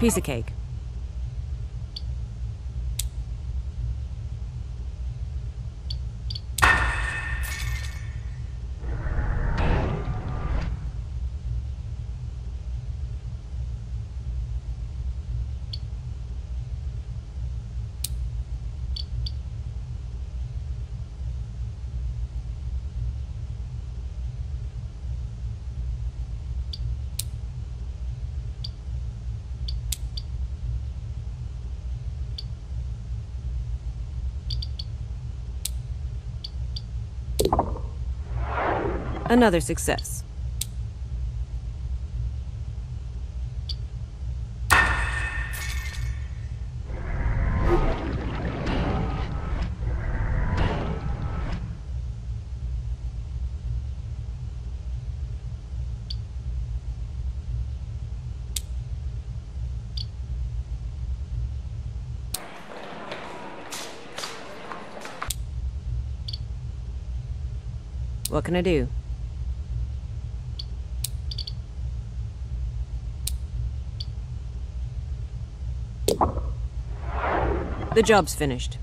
Piece of cake. Another success. What can I do? The job's finished.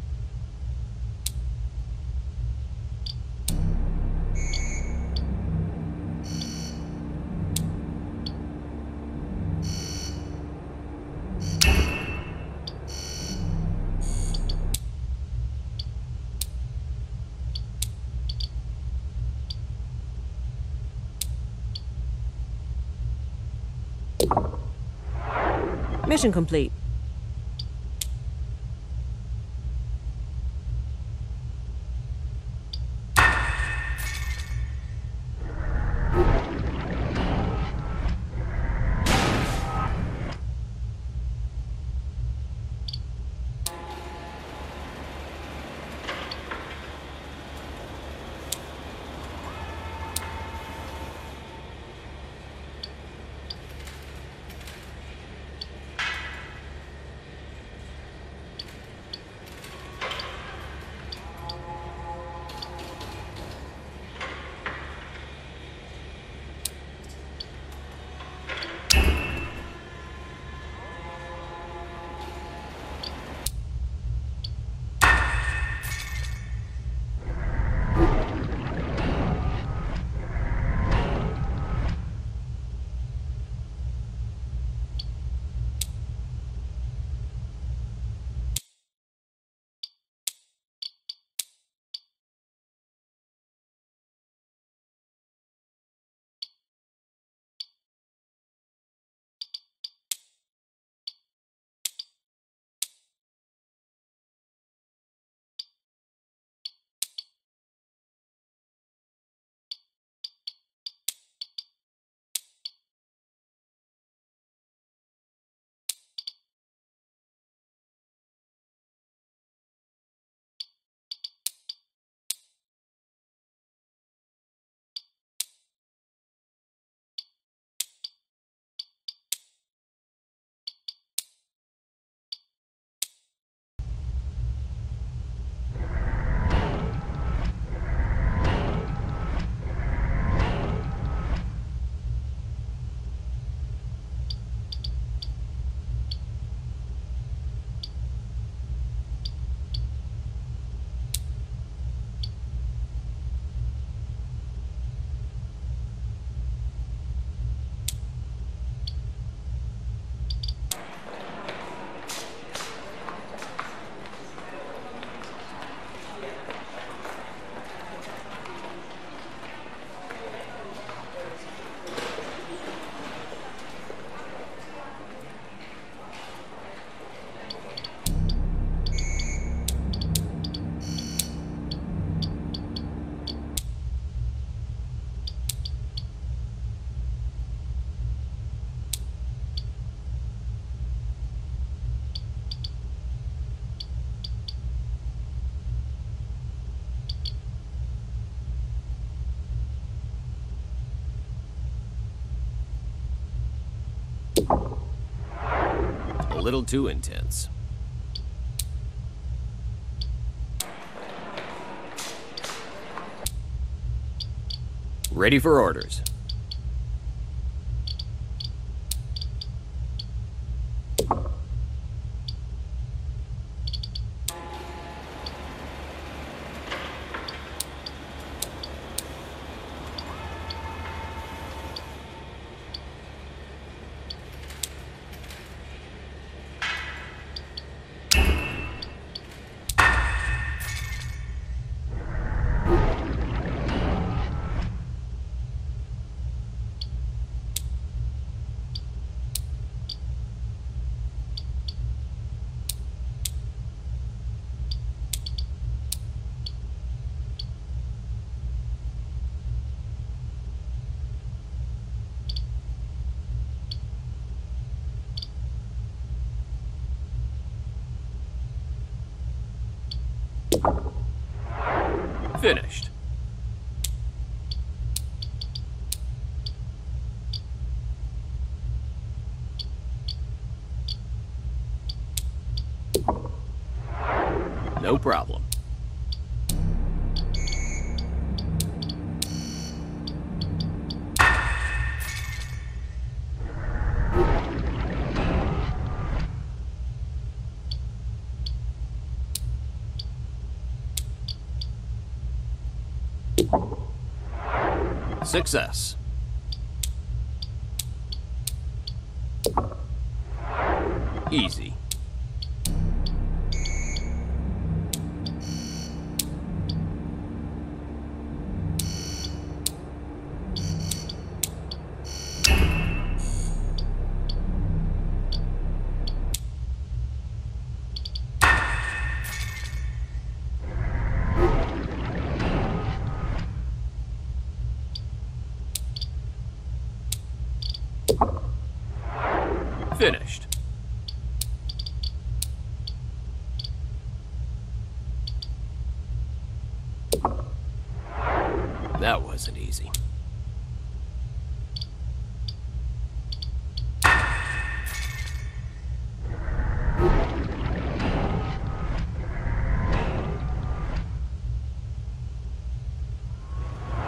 Mission complete. A little too intense. Ready for orders. Finished. No problem. Success. Easy. Finished. That wasn't easy.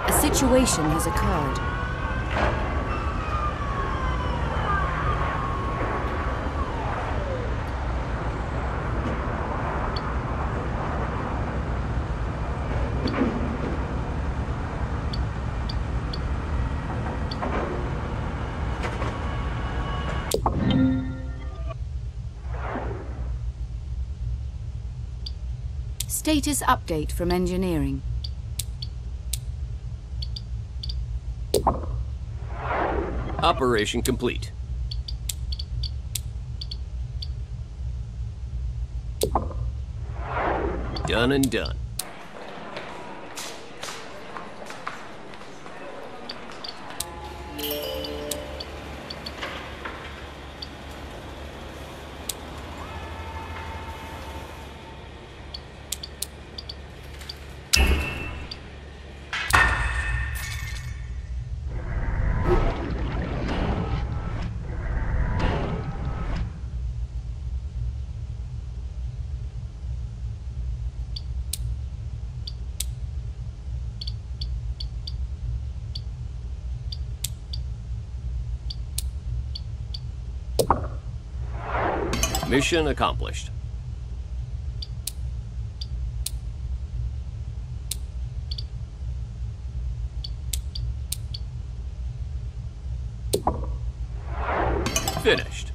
A situation has occurred. Status update from engineering. Operation complete. Done and done. Mission accomplished. Finished.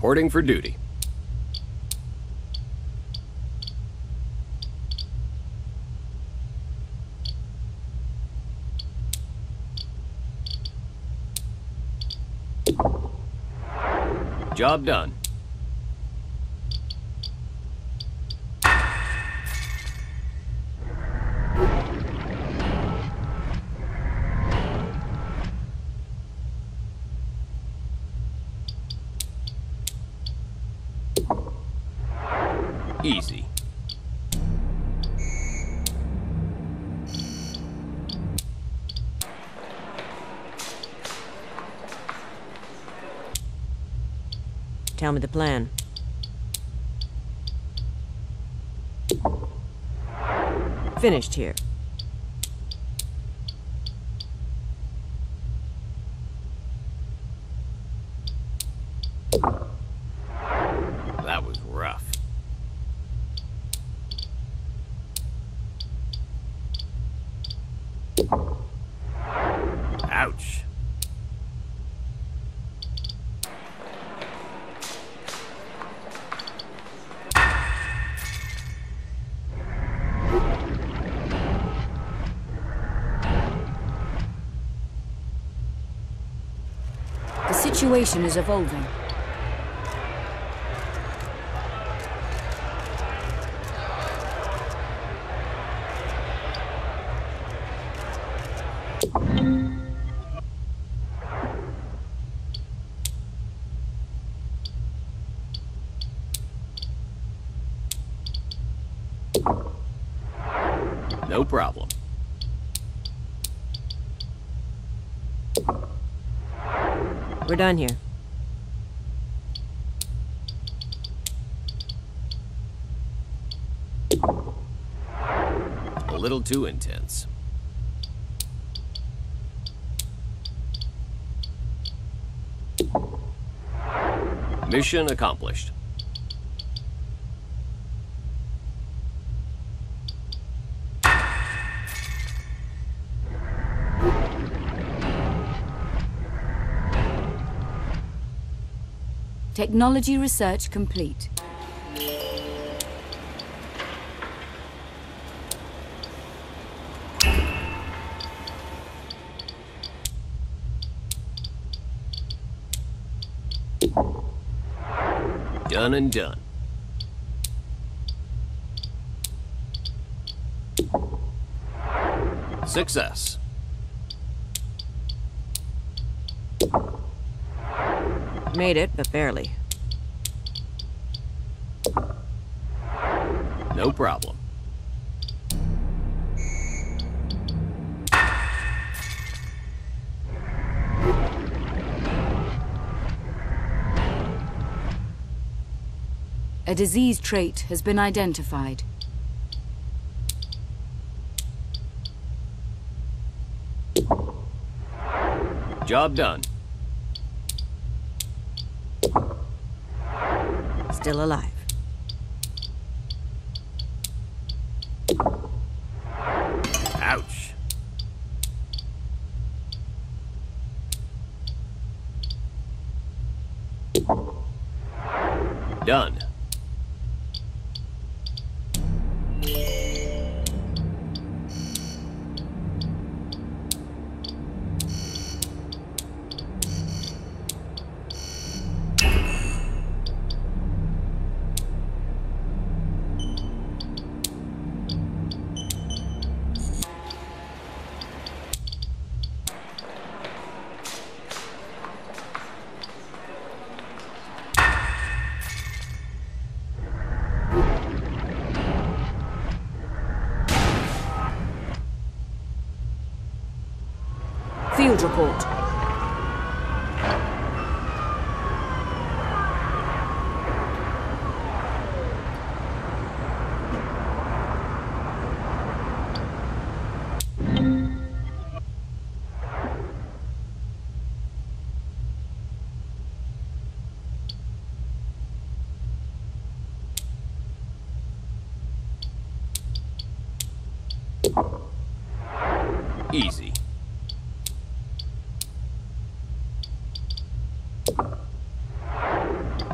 Reporting for duty. Job done. Easy. Tell me the plan. Finished here. situation is evolving. No problem. We're done here. A little too intense. Mission accomplished. Technology research complete. Done and done. Success. Made it, but barely. No problem. A disease trait has been identified. Job done. Still alive. Field report. Easy.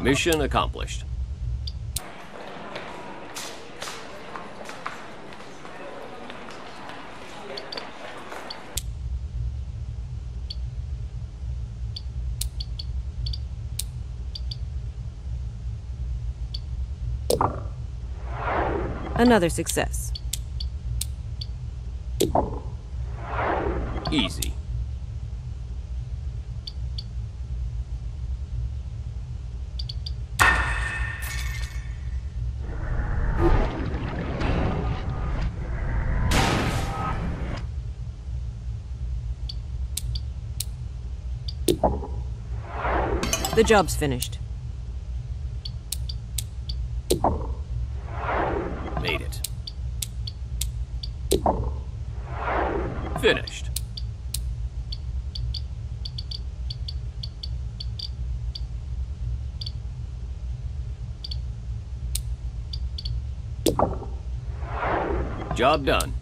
Mission accomplished. Another success. Easy. The job's finished. Made it. Finished. Job done.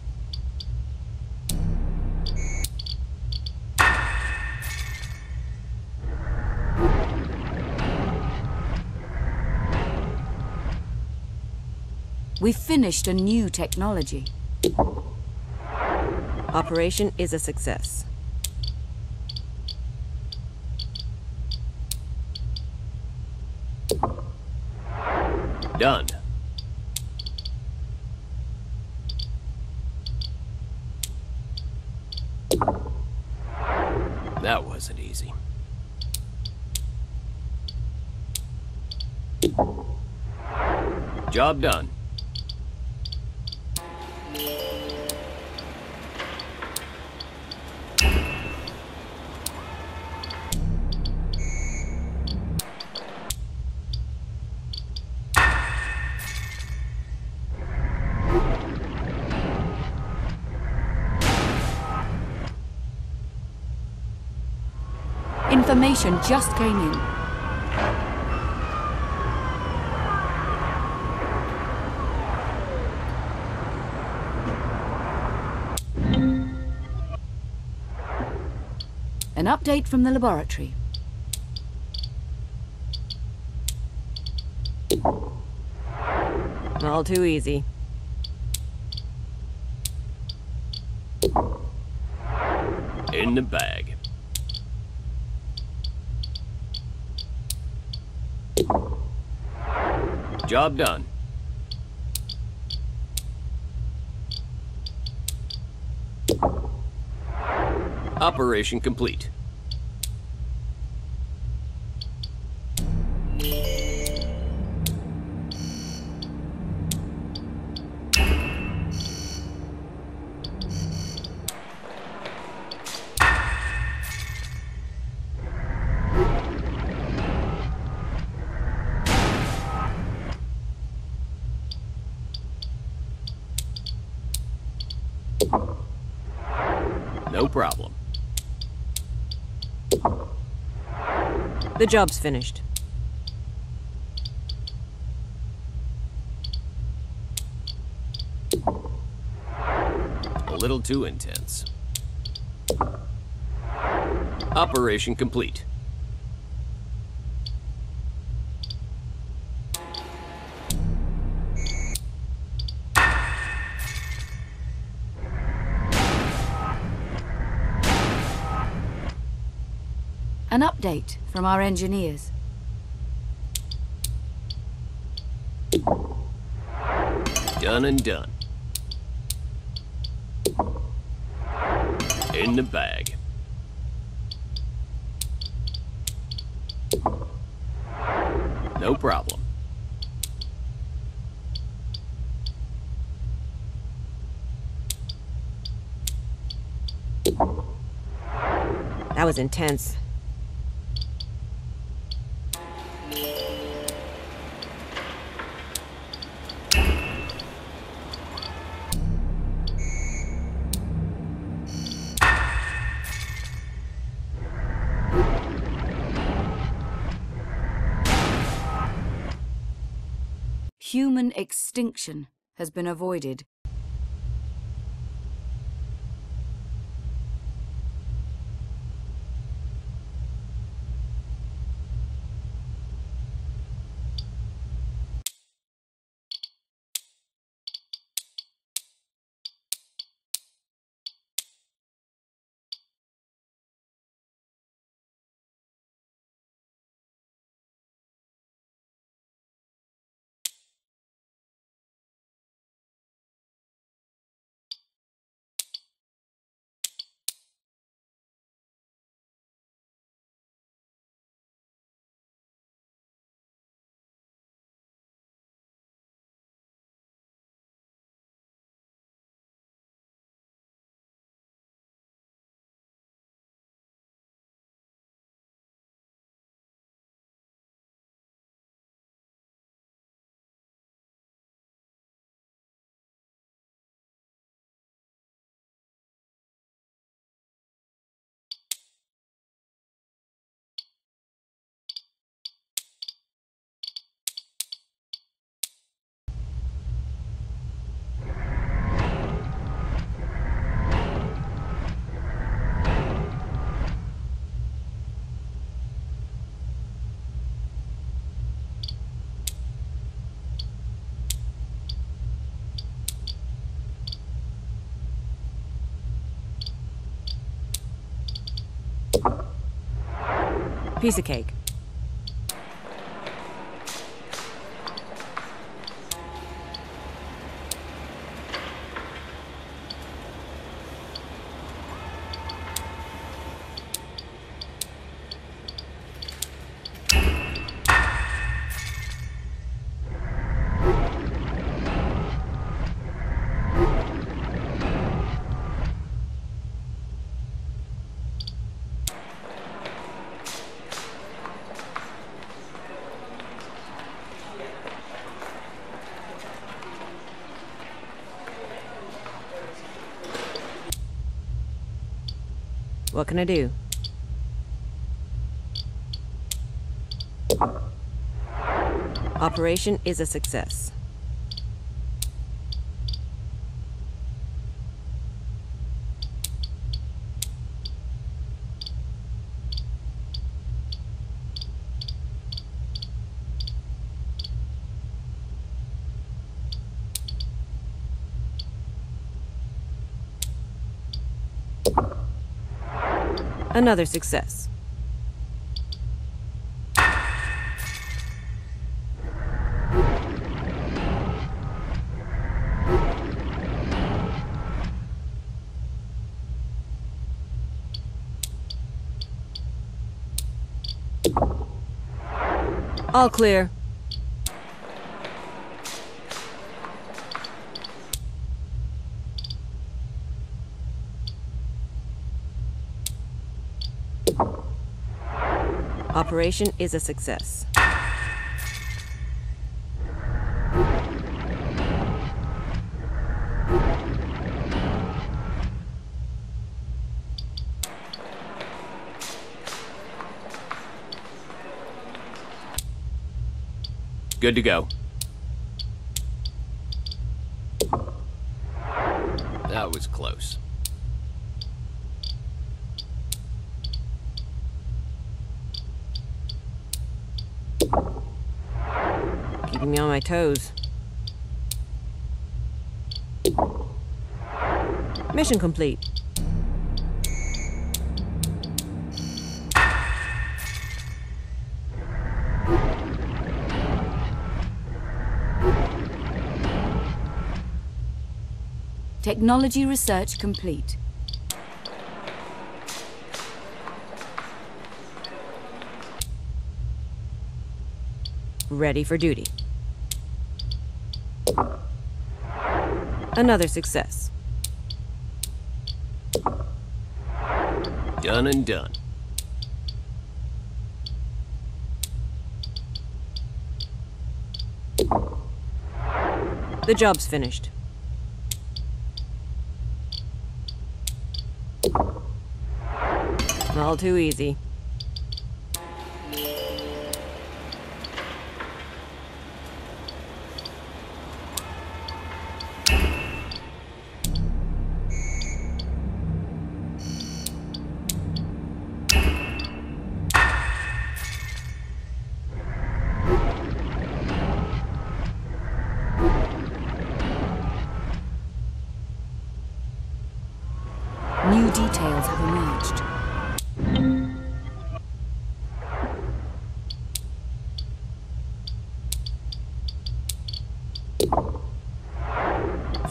We've finished a new technology. Operation is a success. Done. That wasn't easy. Job done. Information just came in. An update from the laboratory. All too easy. In the bag. Job done. Operation complete. The job's finished. A little too intense. Operation complete. An update from our engineers. Done and done. In the bag. No problem. That was intense. Extinction has been avoided. Piece of cake. What can I do? Operation is a success. Another success. All clear. Operation is a success. Good to go. That was close. On my toes. Mission complete. Technology research complete. Ready for duty. Another success. Done and done. The job's finished. All too easy.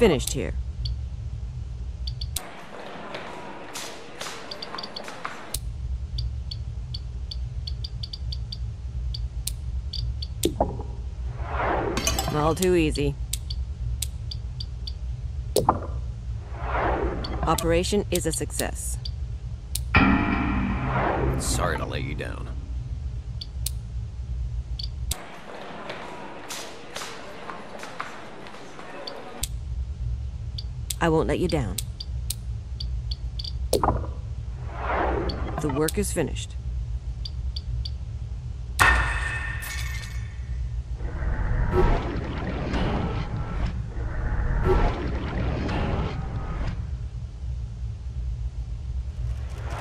Finished here. All too easy. Operation is a success. Sorry to let you down. I won't let you down. The work is finished.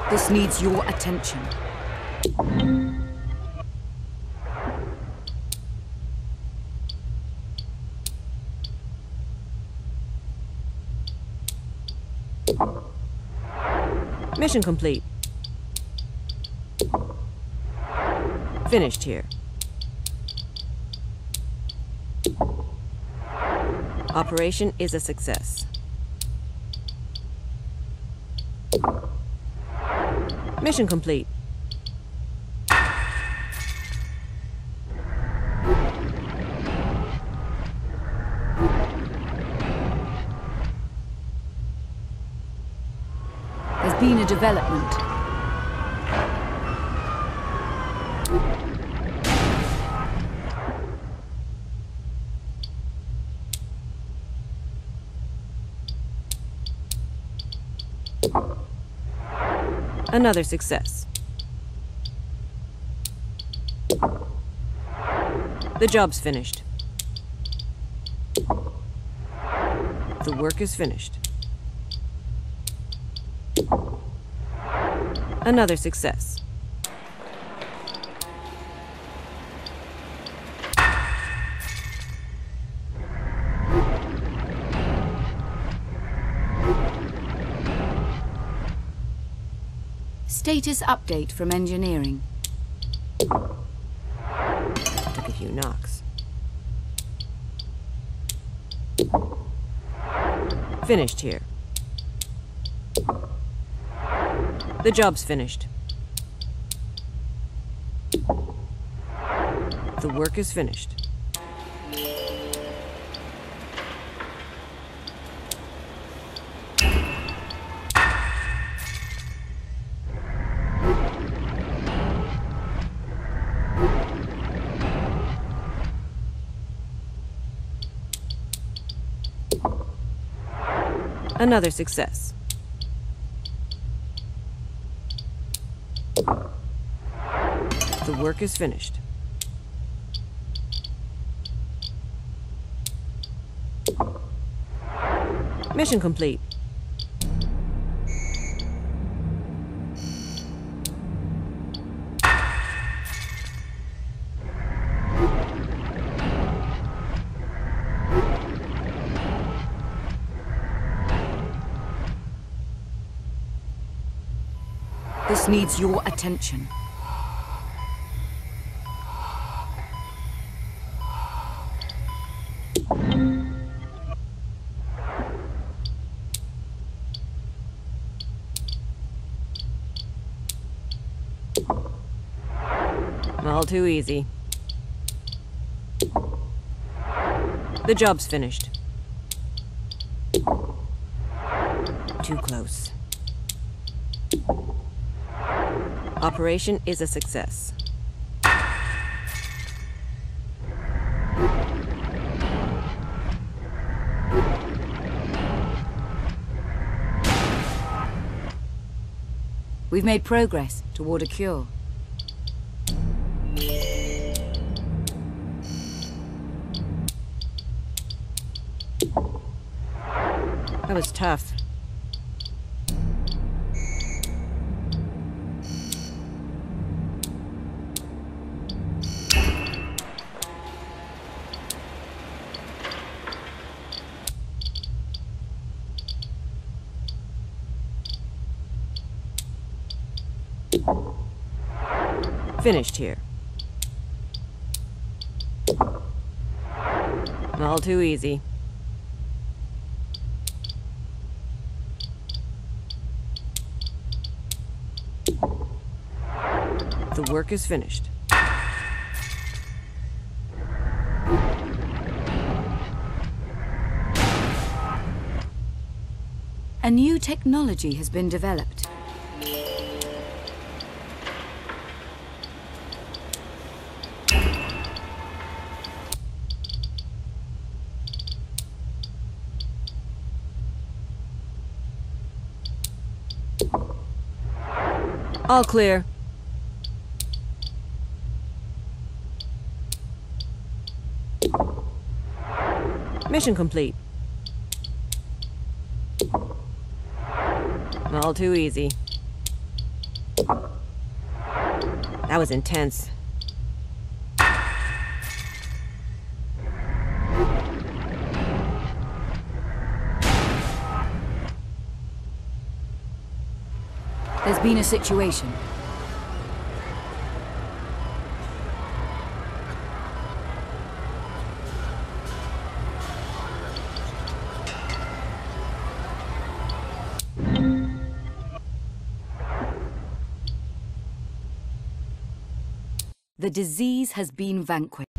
This needs your attention. Mission complete. Finished here. Operation is a success. Mission complete. Been a development. Another success. The job's finished. The work is finished. Another success. Status update from engineering. Took a few knocks. Finished here. The job's finished. The work is finished. Another success. Work is finished. Mission complete. This needs your attention. All too easy. The job's finished. Too close. Operation is a success. We've made progress toward a cure. That was tough. Finished here. All too easy. The work is finished. A new technology has been developed. All clear. Mission complete. All too easy. That was intense. There's been a situation. The disease has been vanquished.